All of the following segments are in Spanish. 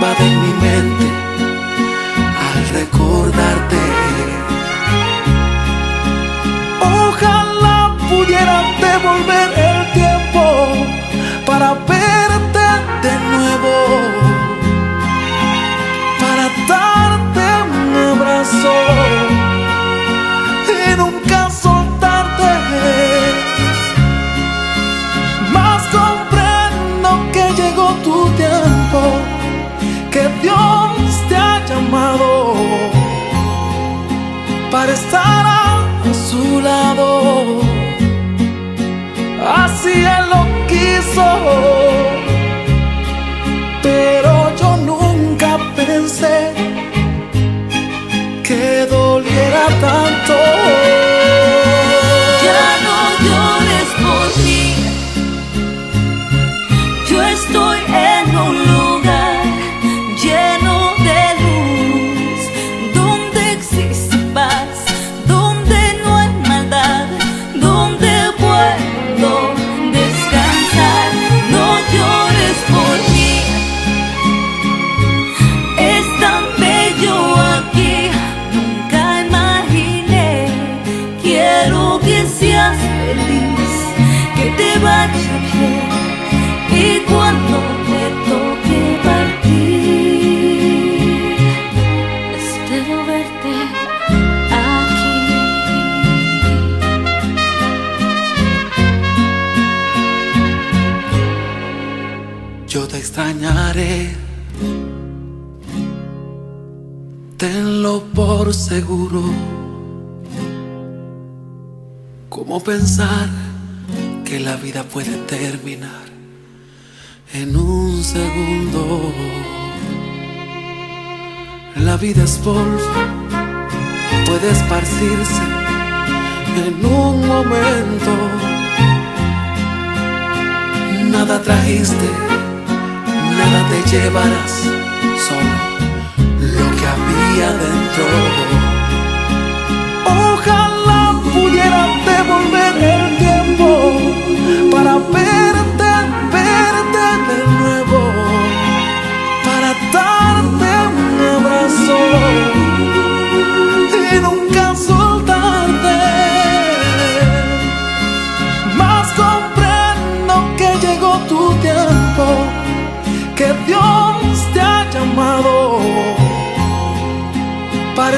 invaden mi mente al recordarte. Para estar a su lado. Así Él lo quiso, pero yo nunca pensé que doliera tanto. Tenlo por seguro. ¿Cómo pensar que la vida puede terminar en un segundo? La vida es polvo, puede esparcirse en un momento. Nada trajiste, nada te llevarás, solo lo que había dentro.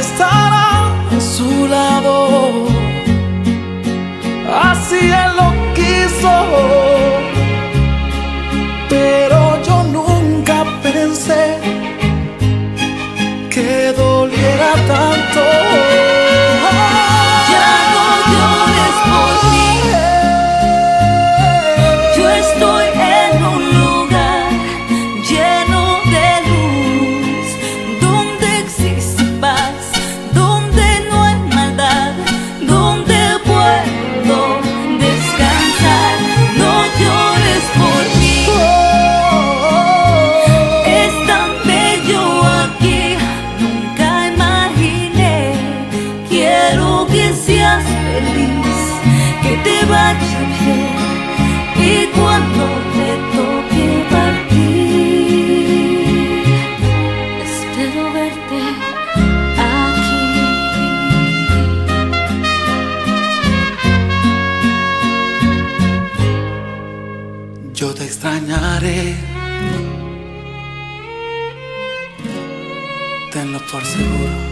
Para estar a su lado. Así Él lo quiso, Extrañaré. Tenlo por seguro.